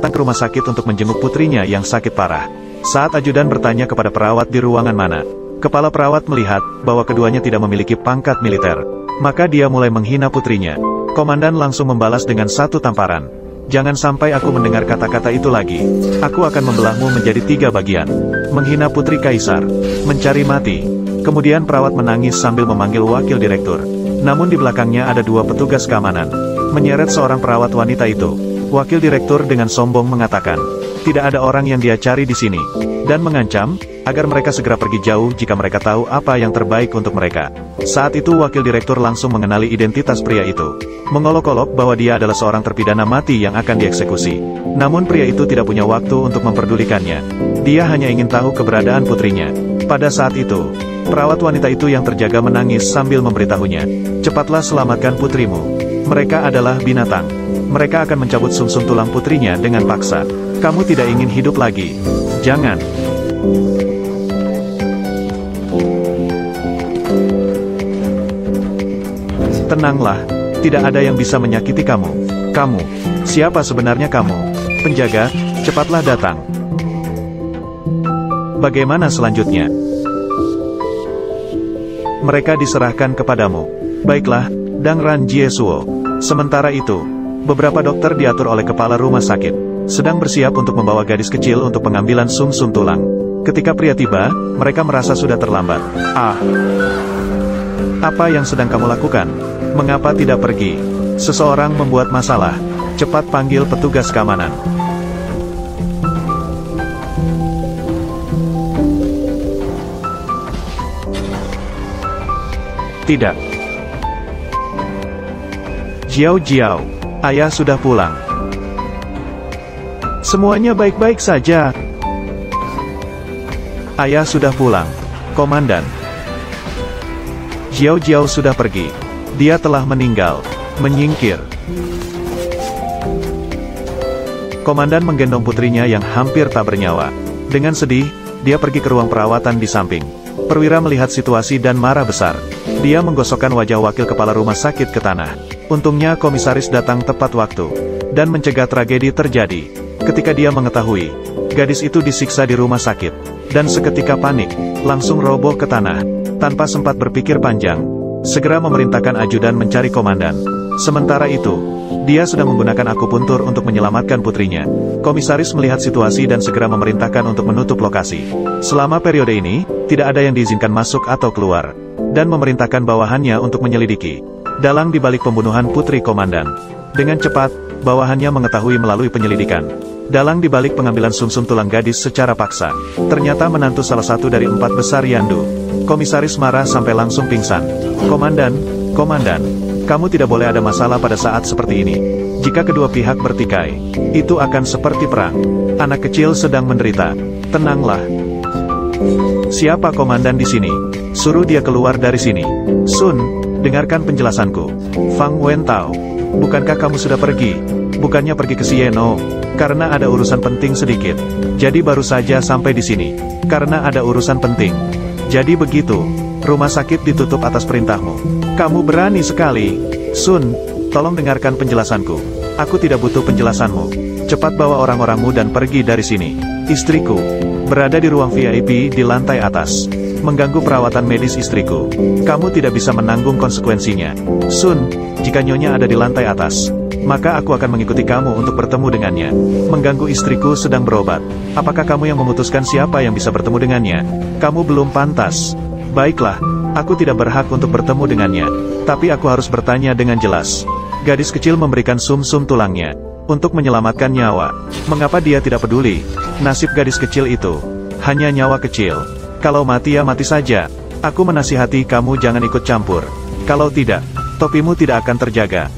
datang ke rumah sakit untuk menjenguk putrinya yang sakit parah. Saat ajudan bertanya kepada perawat di ruangan mana, kepala perawat melihat bahwa keduanya tidak memiliki pangkat militer. Maka dia mulai menghina putrinya. Komandan langsung membalas dengan satu tamparan. Jangan sampai aku mendengar kata-kata itu lagi. Aku akan membelahmu menjadi tiga bagian. Menghina putri kaisar. Mencari mati. Kemudian perawat menangis sambil memanggil wakil direktur. Namun di belakangnya ada dua petugas keamanan. Menyeret seorang perawat wanita itu. Wakil direktur dengan sombong mengatakan, tidak ada orang yang dia cari di sini. Dan mengancam, agar mereka segera pergi jauh jika mereka tahu apa yang terbaik untuk mereka. Saat itu wakil direktur langsung mengenali identitas pria itu. Mengolok-olok bahwa dia adalah seorang terpidana mati yang akan dieksekusi. Namun pria itu tidak punya waktu untuk memperdulikannya. Dia hanya ingin tahu keberadaan putrinya. Pada saat itu, perawat wanita itu yang terjaga menangis sambil memberitahunya. Cepatlah selamatkan putrimu. Mereka adalah binatang. Mereka akan mencabut sumsum -sum tulang putrinya dengan paksa. Kamu tidak ingin hidup lagi. Jangan. Tenanglah, tidak ada yang bisa menyakiti kamu. Kamu, siapa sebenarnya kamu? Penjaga, cepatlah datang. Bagaimana selanjutnya? Mereka diserahkan kepadamu. Baiklah, Dang Ran Jiesuo. Sementara itu, beberapa dokter diatur oleh kepala rumah sakit, sedang bersiap untuk membawa gadis kecil untuk pengambilan sum-sum tulang. Ketika pria tiba, mereka merasa sudah terlambat. Ah! Apa yang sedang kamu lakukan? Mengapa tidak pergi? Seseorang membuat masalah. Cepat panggil petugas keamanan. Tidak. Jiao Jiao, ayah sudah pulang. Semuanya baik-baik saja. Ayah sudah pulang. Komandan. Jiao Jiao sudah pergi. Dia telah meninggal. Menyingkir. Komandan menggendong putrinya yang hampir tak bernyawa. Dengan sedih, dia pergi ke ruang perawatan di samping. Perwira melihat situasi dan marah besar. Dia menggosokkan wajah wakil kepala rumah sakit ke tanah. Untungnya komisaris datang tepat waktu. Dan mencegah tragedi terjadi. Ketika dia mengetahui, gadis itu disiksa di rumah sakit. Dan seketika panik, langsung roboh ke tanah. Tanpa sempat berpikir panjang, segera memerintahkan ajudan mencari komandan. Sementara itu, dia sudah menggunakan akupuntur untuk menyelamatkan putrinya. Komisaris melihat situasi dan segera memerintahkan untuk menutup lokasi. Selama periode ini, tidak ada yang diizinkan masuk atau keluar. Dan memerintahkan bawahannya untuk menyelidiki. Dalang dibalik pembunuhan putri komandan. Dengan cepat, bawahannya mengetahui melalui penyelidikan. Dalang dibalik pengambilan sumsum -sum tulang gadis secara paksa. Ternyata menantu salah satu dari empat besar Yandu. Komisaris marah sampai langsung pingsan. Komandan, komandan, kamu tidak boleh ada masalah pada saat seperti ini. Jika kedua pihak bertikai, itu akan seperti perang. Anak kecil sedang menderita. Tenanglah. Siapa komandan di sini? Suruh dia keluar dari sini. Sun, dengarkan penjelasanku. Fang Wen Tao, bukankah kamu sudah pergi? Bukannya pergi ke Sieno, karena ada urusan penting sedikit. Jadi baru saja sampai di sini, karena ada urusan penting. Jadi begitu, rumah sakit ditutup atas perintahmu. Kamu berani sekali. Sun, tolong dengarkan penjelasanku. Aku tidak butuh penjelasanmu. Cepat bawa orang-orangmu dan pergi dari sini. Istriku, berada di ruang VIP di lantai atas. Mengganggu perawatan medis istriku. Kamu tidak bisa menanggung konsekuensinya. Sun, jika nyonya ada di lantai atas, maka aku akan mengikuti kamu untuk bertemu dengannya. Mengganggu istriku sedang berobat. Apakah kamu yang memutuskan siapa yang bisa bertemu dengannya? Kamu belum pantas. Baiklah, aku tidak berhak untuk bertemu dengannya. Tapi aku harus bertanya dengan jelas. Gadis kecil memberikan sum-sum tulangnya. Untuk menyelamatkan nyawa. Mengapa dia tidak peduli? Nasib gadis kecil itu. Hanya nyawa kecil. Kalau mati ya mati saja. Aku menasihati kamu jangan ikut campur. Kalau tidak, topimu tidak akan terjaga.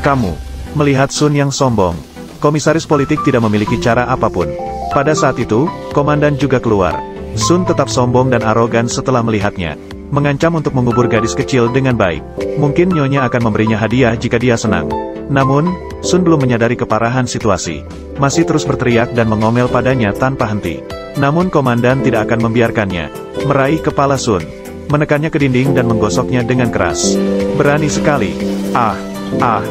Kamu, melihat Sun yang sombong, komisaris politik tidak memiliki cara apa pun. Pada saat itu, komandan juga keluar. Sun tetap sombong dan arogan setelah melihatnya. Mengancam untuk mengubur gadis kecil dengan baik. Mungkin Nyonya akan memberinya hadiah jika dia senang. Namun, Sun belum menyadari keparahan situasi. Masih terus berteriak dan mengomel padanya tanpa henti. Namun komandan tidak akan membiarkannya. Meraih kepala Sun. Menekannya ke dinding dan menggosoknya dengan keras. Berani sekali. Ah, ah,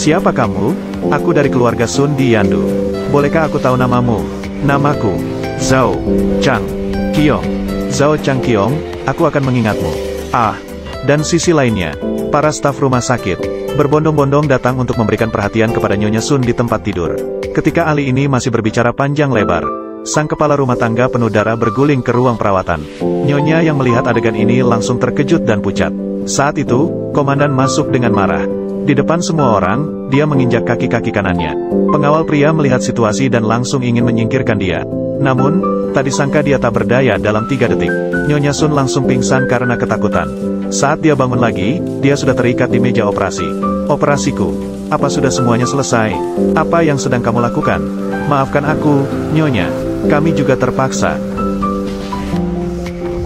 Siapa kamu? Aku dari keluarga Sun di Yandu. Bolehkah aku tahu namamu? Namaku, Zhao Chang Kiong. Zhao Chang Kiong, aku akan mengingatmu. Ah, dan sisi lainnya, para staf rumah sakit, berbondong-bondong datang untuk memberikan perhatian kepada Nyonya Sun di tempat tidur. Ketika ahli ini masih berbicara panjang lebar, sang kepala rumah tangga penuh darah berguling ke ruang perawatan. Nyonya yang melihat adegan ini langsung terkejut dan pucat. Saat itu, komandan masuk dengan marah. Di depan semua orang, dia menginjak kaki-kaki kanannya. Pengawal pria melihat situasi dan langsung ingin menyingkirkan dia. Namun, tak disangka dia tak berdaya dalam tiga detik. Nyonya Sun langsung pingsan karena ketakutan. Saat dia bangun lagi, dia sudah terikat di meja operasi. Operasiku, apa sudah semuanya selesai? Apa yang sedang kamu lakukan? Maafkan aku, Nyonya. Kami juga terpaksa.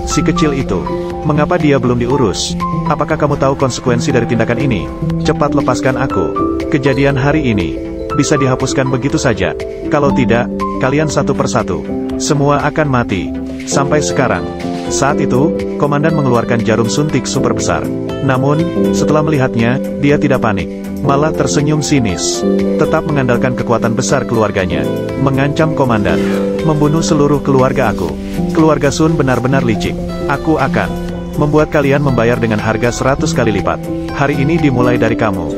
Si kecil itu, mengapa dia belum diurus? Apakah kamu tahu konsekuensi dari tindakan ini? Cepat lepaskan aku. Kejadian hari ini, bisa dihapuskan begitu saja. Kalau tidak, kalian satu persatu. Semua akan mati. Sampai sekarang, saat itu, komandan mengeluarkan jarum suntik super besar. Namun, setelah melihatnya, dia tidak panik. Malah tersenyum sinis. Tetap mengandalkan kekuatan besar keluarganya. Mengancam komandan. Membunuh seluruh keluarga aku. Keluarga Sun benar-benar licik. Aku akan membuat kalian membayar dengan harga 100 kali lipat. Hari ini dimulai dari kamu.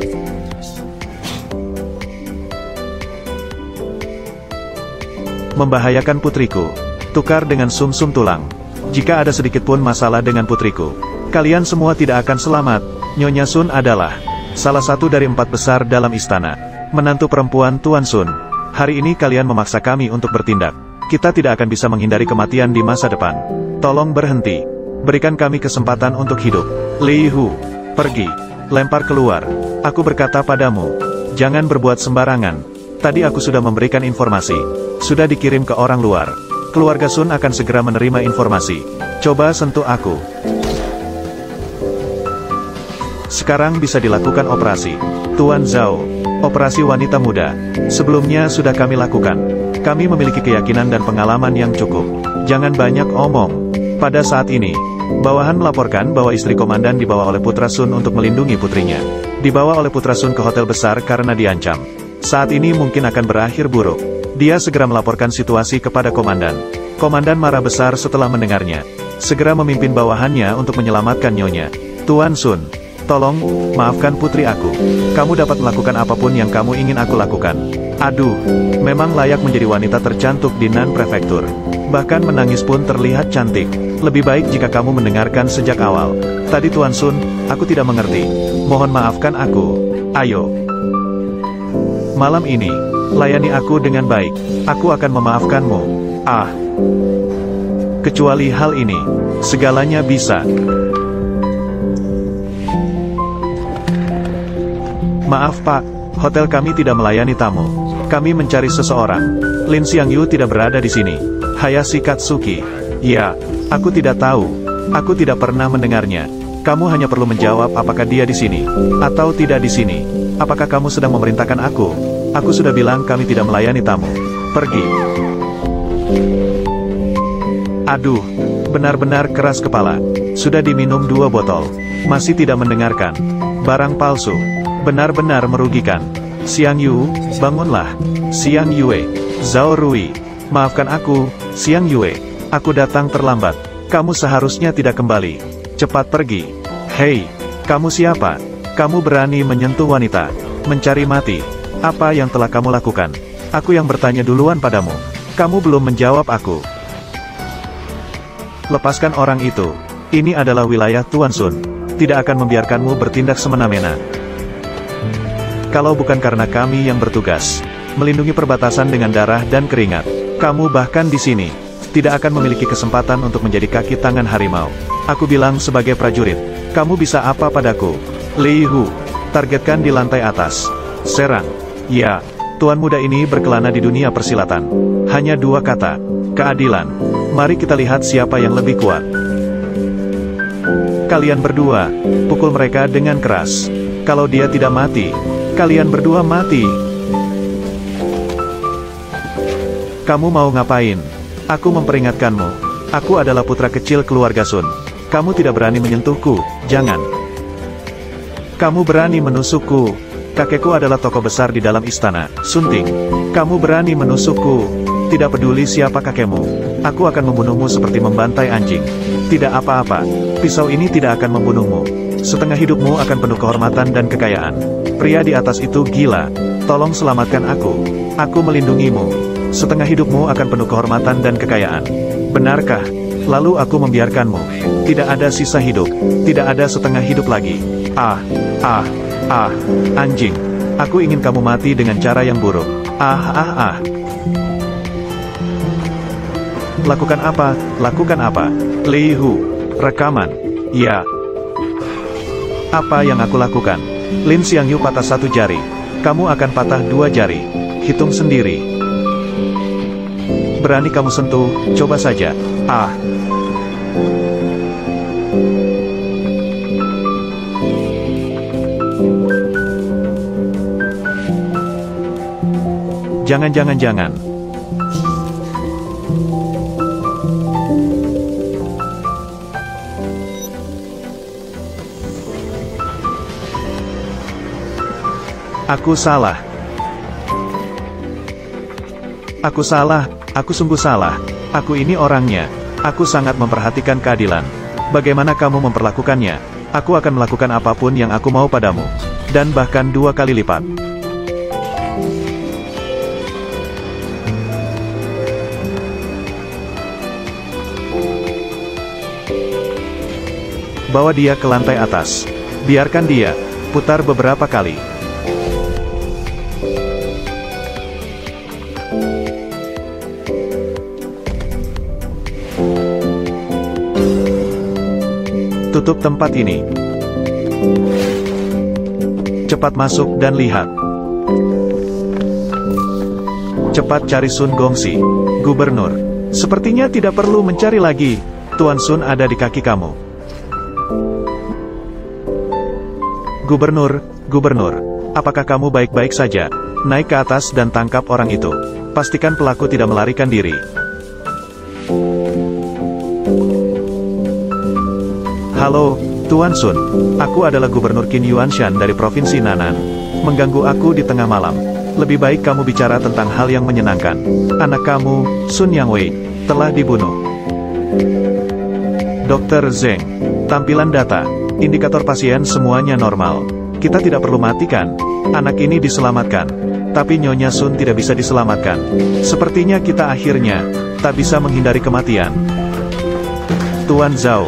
Membahayakan putriku. Tukar dengan sumsum -sum tulang. Jika ada sedikit pun masalah dengan putriku, kalian semua tidak akan selamat. Nyonya Sun adalah salah satu dari empat besar dalam istana. Menantu perempuan Tuan Sun. Hari ini kalian memaksa kami untuk bertindak. Kita tidak akan bisa menghindari kematian di masa depan. Tolong berhenti. Berikan kami kesempatan untuk hidup. Li Hu, pergi. Lempar keluar. Aku berkata padamu, jangan berbuat sembarangan. Tadi aku sudah memberikan informasi. Sudah dikirim ke orang luar. Keluarga Sun akan segera menerima informasi. Coba sentuh aku. Sekarang bisa dilakukan operasi. Tuan Zhao, operasi wanita muda. Sebelumnya sudah kami lakukan. Kami memiliki keyakinan dan pengalaman yang cukup. Jangan banyak omong. Pada saat ini, bawahan melaporkan bahwa istri komandan dibawa oleh Putra Sun untuk melindungi putrinya. Dibawa oleh Putra Sun ke hotel besar karena diancam. Saat ini mungkin akan berakhir buruk. Dia segera melaporkan situasi kepada komandan. Komandan marah besar setelah mendengarnya. Segera memimpin bawahannya untuk menyelamatkan Nyonya. Tuan Sun, tolong, maafkan putri aku. Kamu dapat melakukan apa pun yang kamu ingin aku lakukan. Aduh, memang layak menjadi wanita tercantik di Nan Prefektur. Bahkan menangis pun terlihat cantik. Lebih baik jika kamu mendengarkan sejak awal. Tadi Tuan Sun, aku tidak mengerti. Mohon maafkan aku. Ayo. Malam ini, Layani aku dengan baik. Aku akan memaafkanmu. Ah. Kecuali hal ini. Segalanya bisa. Maaf pak, hotel kami tidak melayani tamu. Kami mencari seseorang. Lin Xiangyu tidak berada di sini. Hayashi Katsuki. Ya, aku tidak tahu. Aku tidak pernah mendengarnya. Kamu hanya perlu menjawab apakah dia di sini, atau tidak di sini. Apakah kamu sedang memerintahkan aku? Aku sudah bilang kami tidak melayani tamu. Pergi. Aduh, benar-benar keras kepala. Sudah diminum dua botol. Masih tidak mendengarkan. Barang palsu. Benar-benar merugikan. Siang Yu, bangunlah. Siang Yue. Zhao Rui. Maafkan aku, Siang Yue. Aku datang terlambat. Kamu seharusnya tidak kembali. Cepat pergi. Hei, kamu siapa? Kamu berani menyentuh wanita. Mencari mati. Apa yang telah kamu lakukan? Aku yang bertanya duluan padamu. Kamu belum menjawab aku. Lepaskan orang itu. Ini adalah wilayah Tuan Sun. Tidak akan membiarkanmu bertindak semena-mena. Kalau bukan karena kami yang bertugas, melindungi perbatasan dengan darah dan keringat, kamu bahkan di sini, tidak akan memiliki kesempatan untuk menjadi kaki tangan harimau. Aku bilang sebagai prajurit, kamu bisa apa padaku? Li Hu, targetkan di lantai atas. Serang. Ya, tuan muda ini berkelana di dunia persilatan. Hanya dua kata, keadilan. Mari kita lihat siapa yang lebih kuat. Kalian berdua, pukul mereka dengan keras. Kalau dia tidak mati, kalian berdua mati. Kamu mau ngapain? Aku memperingatkanmu. Aku adalah putra kecil keluarga Sun. Kamu tidak berani menyentuhku, jangan. Kamu berani menusukku, Kakekku adalah tokoh besar di dalam istana, Sunting. Kamu berani menusukku. Tidak peduli siapa kakekmu. Aku akan membunuhmu seperti membantai anjing. Tidak apa-apa. Pisau ini tidak akan membunuhmu. Setengah hidupmu akan penuh kehormatan dan kekayaan. Pria di atas itu gila. Tolong selamatkan aku. Aku melindungimu. Setengah hidupmu akan penuh kehormatan dan kekayaan. Benarkah? Lalu aku membiarkanmu. Tidak ada sisa hidup. Tidak ada setengah hidup lagi. Ah, ah, Ah, anjing. Aku ingin kamu mati dengan cara yang buruk. Ah, ah, ah. Lakukan apa? Lakukan apa? Lihu. Rekaman. Ya. Apa yang aku lakukan? Lin Xiangyu patah satu jari. Kamu akan patah dua jari. Hitung sendiri. Berani kamu sentuh, coba saja. Ah. Jangan Aku salah. Aku salah, aku sungguh salah. Aku ini orangnya. Aku sangat memperhatikan keadilan. Bagaimana kamu memperlakukannya? Aku akan melakukan apa pun yang aku mau padamu. Dan bahkan dua kali lipat. Bawa dia ke lantai atas. Biarkan dia, putar beberapa kali. Tutup tempat ini. Cepat masuk dan lihat. Cepat cari Sun Gongsi, Gubernur. Sepertinya tidak perlu mencari lagi. Tuan Sun ada di kaki kamu. Gubernur, Gubernur, apakah kamu baik-baik saja? Naik ke atas dan tangkap orang itu. Pastikan pelaku tidak melarikan diri. Halo, Tuan Sun. Aku adalah Gubernur Qin Yuanshan dari Provinsi Nanan. Mengganggu aku di tengah malam. Lebih baik kamu bicara tentang hal yang menyenangkan. Anak kamu, Sun Yang Wei, telah dibunuh. Dr. Zeng. Tampilan data. Indikator pasien semuanya normal. Kita tidak perlu matikan. Anak ini diselamatkan. Tapi Nyonya Sun tidak bisa diselamatkan. Sepertinya kita akhirnya, tak bisa menghindari kematian. Tuan Zhao,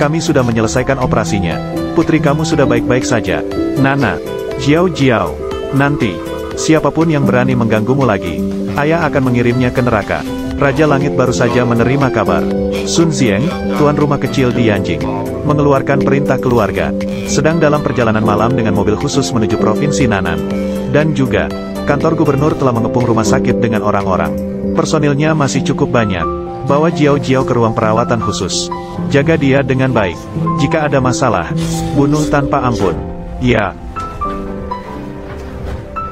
kami sudah menyelesaikan operasinya. Putri kamu sudah baik-baik saja. Nana, Jiao Jiao, nanti, siapa pun yang berani mengganggumu lagi, ayah akan mengirimnya ke neraka. Raja Langit baru saja menerima kabar. Sun Zieng, tuan rumah kecil di Yanjing, mengeluarkan perintah keluarga. Sedang dalam perjalanan malam dengan mobil khusus menuju Provinsi Nanan. Dan juga, kantor gubernur telah mengepung rumah sakit dengan orang-orang. Personilnya masih cukup banyak. Bawa Jiao Jiao ke ruang perawatan khusus. Jaga dia dengan baik. Jika ada masalah, bunuh tanpa ampun. Ya.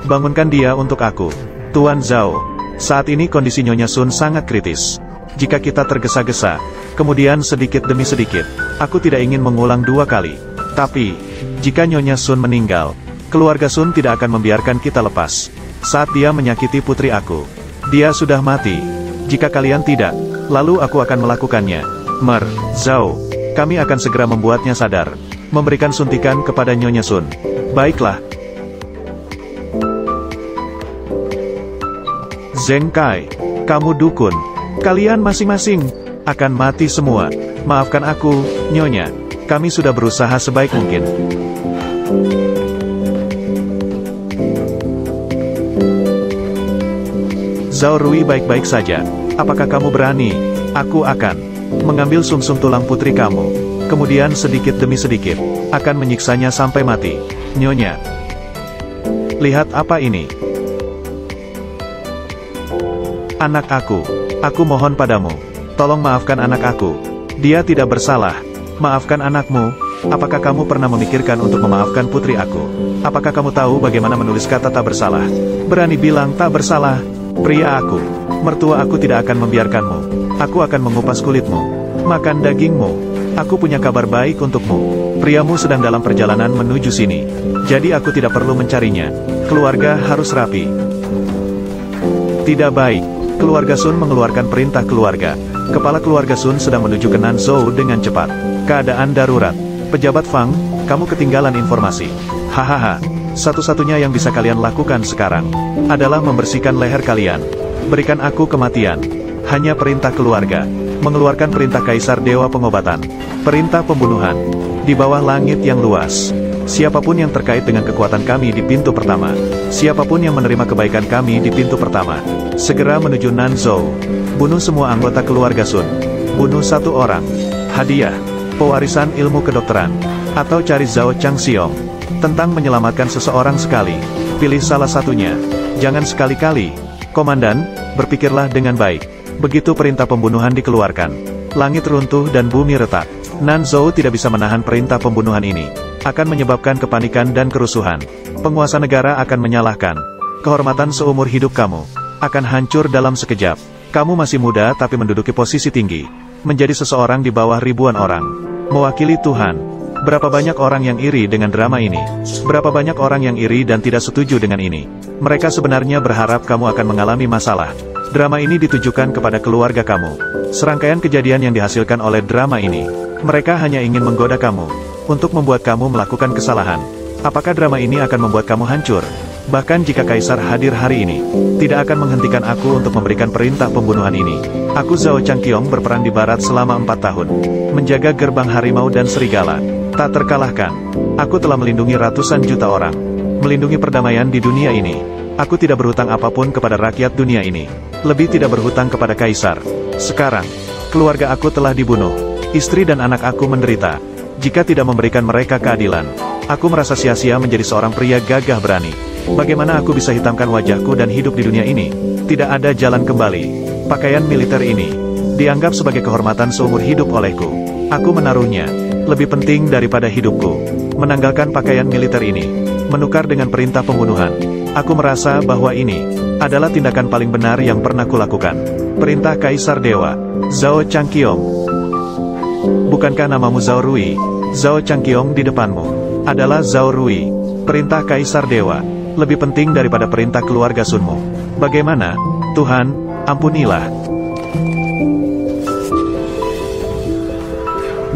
Bangunkan dia untuk aku. Tuan Zhao, saat ini kondisi Nyonya Sun sangat kritis. Jika kita tergesa-gesa, kemudian sedikit demi sedikit, aku tidak ingin mengulang dua kali. Tapi, jika Nyonya Sun meninggal, keluarga Sun tidak akan membiarkan kita lepas. Saat dia menyakiti putri aku, dia sudah mati. Jika kalian tidak, lalu aku akan melakukannya. Mer, Zhao, kami akan segera membuatnya sadar. Memberikan suntikan kepada Nyonya Sun. Baiklah, Zeng Kai, kamu dukun. Kalian masing-masing akan mati semua. Maafkan aku, Nyonya. Kami sudah berusaha sebaik mungkin. Zhao Rui baik-baik saja. Apakah kamu berani? Aku akan mengambil sumsum -sum tulang putri kamu. Kemudian sedikit demi sedikit, akan menyiksanya sampai mati. Nyonya. Lihat apa ini. Anak aku, aku mohon padamu, tolong maafkan anak aku. Dia tidak bersalah. Maafkan anakmu. Apakah kamu pernah memikirkan untuk memaafkan putri aku? Apakah kamu tahu bagaimana menulis kata tak bersalah? Berani bilang tak bersalah. Pria aku, mertua aku tidak akan membiarkanmu. Aku akan mengupas kulitmu, makan dagingmu. Aku punya kabar baik untukmu. Priamu sedang dalam perjalanan menuju sini. Jadi aku tidak perlu mencarinya. Keluarga harus rapi. Tidak baik. Keluarga Sun mengeluarkan perintah keluarga. Kepala keluarga Sun sedang menuju ke Nanzhou dengan cepat. Keadaan darurat. Pejabat Fang, kamu ketinggalan informasi. Hahaha. Satu-satunya yang bisa kalian lakukan sekarang adalah membersihkan leher kalian. Berikan aku kematian. Hanya perintah keluarga. Mengeluarkan perintah Kaisar Dewa Pengobatan. Perintah pembunuhan. Di bawah langit yang luas. Siapa pun yang terkait dengan kekuatan kami di pintu pertama. Siapa pun yang menerima kebaikan kami di pintu pertama. Segera menuju Nanzhou. Bunuh semua anggota keluarga Sun. Bunuh satu orang. Hadiah. Pewarisan ilmu kedokteran. Atau cari Zhao Changxiong. Tentang menyelamatkan seseorang sekali. Pilih salah satunya. Jangan sekali-kali. Komandan, berpikirlah dengan baik. Begitu perintah pembunuhan dikeluarkan. Langit runtuh dan bumi retak. Nanzhou tidak bisa menahan perintah pembunuhan ini. Akan menyebabkan kepanikan dan kerusuhan. Penguasa negara akan menyalahkan. Kehormatan seumur hidup kamu. Akan hancur dalam sekejap. Kamu masih muda tapi menduduki posisi tinggi. Menjadi seseorang di bawah ribuan orang. Mewakili Tuhan. Berapa banyak orang yang iri dengan drama ini? Berapa banyak orang yang iri dan tidak setuju dengan ini? Mereka sebenarnya berharap kamu akan mengalami masalah. Drama ini ditujukan kepada keluarga kamu. Serangkaian kejadian yang dihasilkan oleh drama ini. Mereka hanya ingin menggoda kamu. Untuk membuat kamu melakukan kesalahan. Apakah drama ini akan membuat kamu hancur? Bahkan jika Kaisar hadir hari ini, tidak akan menghentikan aku untuk memberikan perintah pembunuhan ini. Aku Zhao Changqiong berperang di barat selama empat tahun. Menjaga gerbang harimau dan serigala. Tak terkalahkan. Aku telah melindungi ratusan juta orang. Melindungi perdamaian di dunia ini. Aku tidak berhutang apa pun kepada rakyat dunia ini. Lebih tidak berhutang kepada Kaisar. Sekarang, keluarga aku telah dibunuh. Istri dan anak aku menderita. Jika tidak memberikan mereka keadilan, aku merasa sia-sia menjadi seorang pria gagah berani. Bagaimana aku bisa hitamkan wajahku dan hidup di dunia ini? Tidak ada jalan kembali. Pakaian militer ini dianggap sebagai kehormatan seumur hidup olehku. Aku menaruhnya lebih penting daripada hidupku. Menanggalkan pakaian militer ini, menukar dengan perintah pembunuhan. Aku merasa bahwa ini adalah tindakan paling benar yang pernah kulakukan. Perintah Kaisar Dewa, Zhao Changqiong. Bukankah namamu Zhao Rui? Zhao Changqiong di depanmu adalah Zhao Rui. Perintah Kaisar Dewa lebih penting daripada perintah keluarga Sunmu. Bagaimana? Tuhan, ampunilah.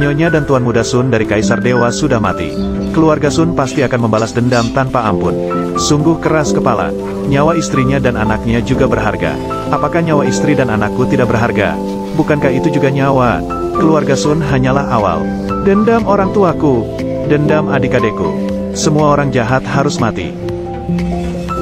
Nyonya dan Tuan Muda Sun dari Kaisar Dewa sudah mati. Keluarga Sun pasti akan membalas dendam tanpa ampun. Sungguh keras kepala. Nyawa istrinya dan anaknya juga berharga. Apakah nyawa istri dan anakku tidak berharga? Bukankah itu juga nyawa? Keluarga Sun hanyalah awal. Dendam orang tuaku. Dendam adik-adekku. Semua orang jahat harus mati.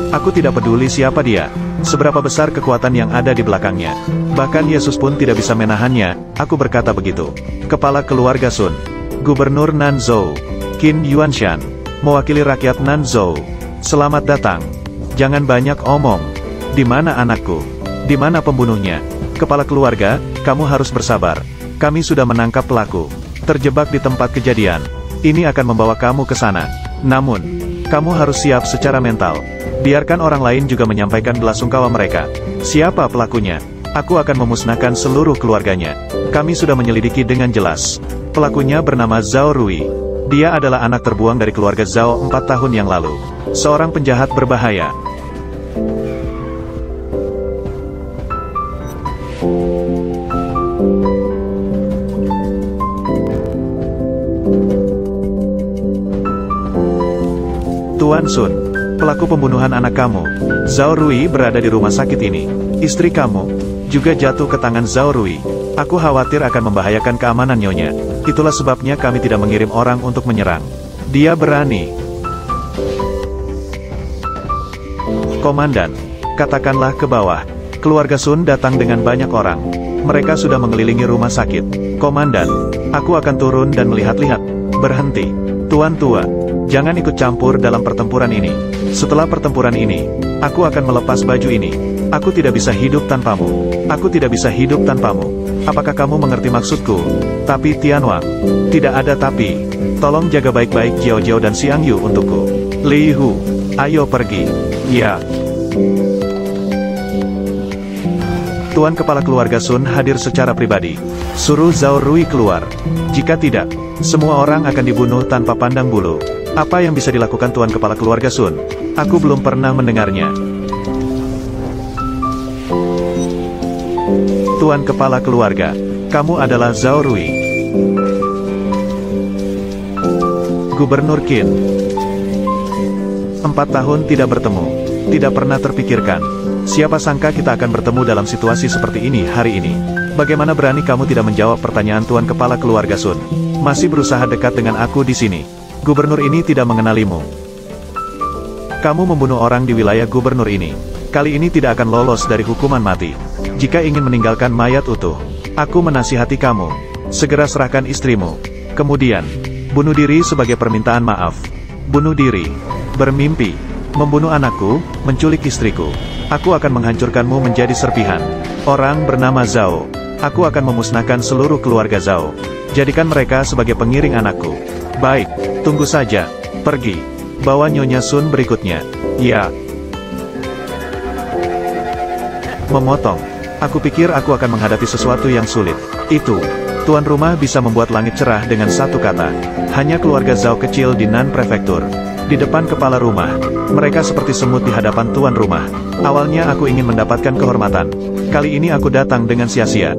Aku tidak peduli siapa dia. Seberapa besar kekuatan yang ada di belakangnya. Bahkan Yesus pun tidak bisa menahannya, aku berkata begitu. Kepala keluarga Sun. Gubernur Nanzhou. Qin Yuanshan. Mewakili rakyat Nanzhou. Selamat datang. Jangan banyak omong. Di mana anakku? Di mana pembunuhnya? Kepala keluarga, kamu harus bersabar. Kami sudah menangkap pelaku. Terjebak di tempat kejadian. Ini akan membawa kamu ke sana. Namun, kamu harus siap secara mental. Biarkan orang lain juga menyampaikan belasungkawa mereka. Siapa pelakunya? Aku akan memusnahkan seluruh keluarganya. Kami sudah menyelidiki dengan jelas. Pelakunya bernama Zhao Rui. Dia adalah anak terbuang dari keluarga Zhao empat tahun yang lalu. Seorang penjahat berbahaya. Sun, pelaku pembunuhan anak kamu, Zhao Rui berada di rumah sakit ini. Istri kamu, juga jatuh ke tangan Zhao Rui. Aku khawatir akan membahayakan keamanan Nyonya. Itulah sebabnya kami tidak mengirim orang untuk menyerang. Dia berani. Komandan, katakanlah ke bawah. Keluarga Sun datang dengan banyak orang. Mereka sudah mengelilingi rumah sakit. Komandan, aku akan turun dan melihat-lihat. Berhenti. Tuan tua, jangan ikut campur dalam pertempuran ini. Setelah pertempuran ini, aku akan melepas baju ini. Aku tidak bisa hidup tanpamu. Aku tidak bisa hidup tanpamu. Apakah kamu mengerti maksudku? Tapi Tianwang, tidak ada tapi. Tolong jaga baik-baik Jiao Jiao dan Xiang Yu untukku. Li Hu, ayo pergi. Ya. Tuan Kepala Keluarga Sun hadir secara pribadi. Suruh Zhao Rui keluar. Jika tidak, semua orang akan dibunuh tanpa pandang bulu. Apa yang bisa dilakukan Tuan Kepala Keluarga Sun? Aku belum pernah mendengarnya. Tuan Kepala Keluarga, kamu adalah Zhao Rui. Gubernur Qin. Empat tahun tidak bertemu. Tidak pernah terpikirkan. Siapa sangka kita akan bertemu dalam situasi seperti ini hari ini. Bagaimana berani kamu tidak menjawab pertanyaan Tuan Kepala Keluarga Sun? Masih berusaha dekat dengan aku di sini. Gubernur ini tidak mengenalimu. Kamu membunuh orang di wilayah gubernur ini. Kali ini tidak akan lolos dari hukuman mati. Jika ingin meninggalkan mayat utuh, aku menasihati kamu. Segera serahkan istrimu. Kemudian, bunuh diri sebagai permintaan maaf. Bunuh diri. Bermimpi. Membunuh anakku, menculik istriku. Aku akan menghancurkanmu menjadi serpihan. Orang bernama Zhao. Aku akan memusnahkan seluruh keluarga Zhao. Jadikan mereka sebagai pengiring anakku. Baik, tunggu saja. Pergi. Bawa Nyonya Sun berikutnya. Ya. Memotong. Aku pikir aku akan menghadapi sesuatu yang sulit. Itu. Tuan rumah bisa membuat langit cerah dengan satu kata. Hanya keluarga Zhao kecil di Nan Prefektur. Di depan kepala rumah. Mereka seperti semut di hadapan tuan rumah. Awalnya aku ingin mendapatkan kehormatan. Kali ini aku datang dengan sia-sia.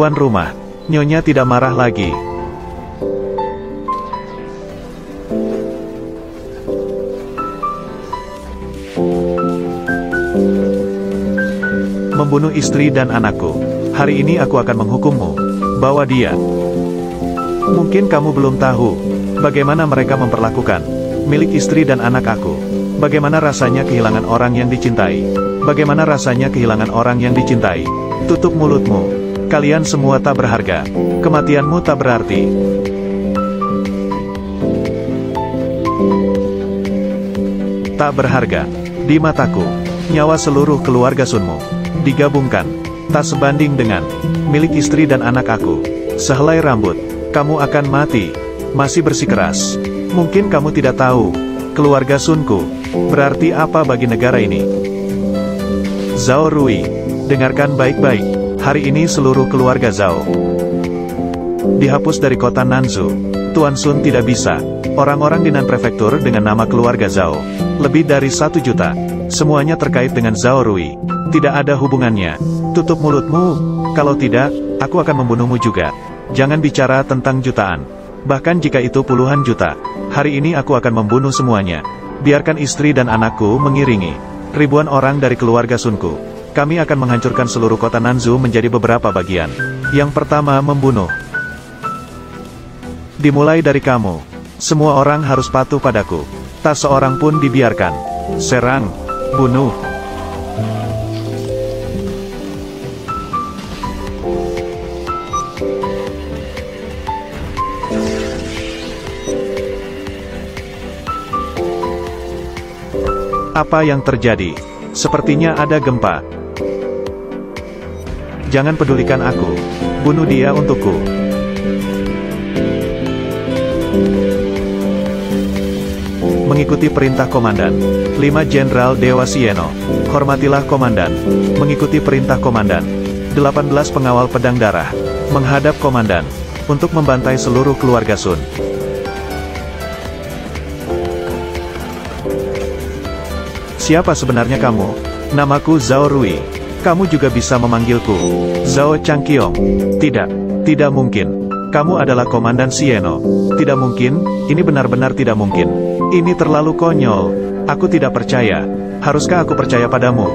Tuan rumah, Nyonya tidak marah lagi. Membunuh istri dan anakku. Hari ini aku akan menghukummu. Bawa dia. Mungkin kamu belum tahu, bagaimana mereka memperlakukan milik istri dan anak aku. Bagaimana rasanya kehilangan orang yang dicintai. Bagaimana rasanya kehilangan orang yang dicintai. Tutup mulutmu. Kalian semua tak berharga. Kematianmu tak berarti. Tak berharga. Di mataku. Nyawa seluruh keluarga Sunmu. Digabungkan. Tak sebanding dengan milik istri dan anak aku. Sehelai rambut. Kamu akan mati. Masih bersikeras. Mungkin kamu tidak tahu. Keluarga Sunku. Berarti apa bagi negara ini? Zhao Rui. Dengarkan baik-baik. Hari ini seluruh keluarga Zhao dihapus dari kota Nanzu. Tuan Sun tidak bisa. Orang-orang di Nan Prefektur dengan nama keluarga Zhao. Lebih dari satu juta. Semuanya terkait dengan Zhao Rui. Tidak ada hubungannya. Tutup mulutmu. Kalau tidak, aku akan membunuhmu juga. Jangan bicara tentang jutaan. Bahkan jika itu puluhan juta. Hari ini aku akan membunuh semuanya. Biarkan istri dan anakku mengiringi. Ribuan orang dari keluarga Sunku. Kami akan menghancurkan seluruh kota Nanzu menjadi beberapa bagian. Yang pertama membunuh. Dimulai dari kamu. Semua orang harus patuh padaku. Tak seorang pun dibiarkan. Serang. Bunuh. Apa yang terjadi? Sepertinya ada gempa. Jangan pedulikan aku. Bunuh dia untukku. Mengikuti perintah komandan. 5 Jenderal Dewa Sieno. Hormatilah komandan. Mengikuti perintah komandan. 18 pengawal pedang darah. Menghadap komandan. Untuk membantai seluruh keluarga Sun. Siapa sebenarnya kamu? Namaku Zhao Rui. Kamu juga bisa memanggilku Zhao Changqiong. Tidak, tidak mungkin. Kamu adalah Komandan Sieno. Tidak mungkin, ini benar-benar tidak mungkin. Ini terlalu konyol. Aku tidak percaya. Haruskah aku percaya padamu?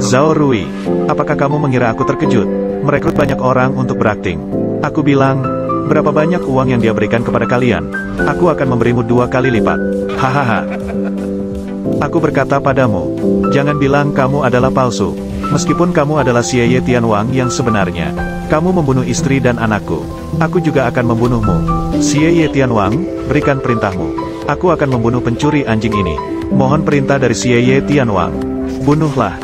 Zhao Rui, apakah kamu mengira aku terkejut? Merekrut banyak orang untuk berakting. Aku bilang, berapa banyak uang yang dia berikan kepada kalian? Aku akan memberimu dua kali lipat. Hahaha. Aku berkata padamu, jangan bilang kamu adalah palsu. Meskipun kamu adalah Xie Tianwang yang sebenarnya. Kamu membunuh istri dan anakku. Aku juga akan membunuhmu. Xie Tianwang, berikan perintahmu. Aku akan membunuh pencuri anjing ini. Mohon perintah dari Xie Tianwang. Bunuhlah.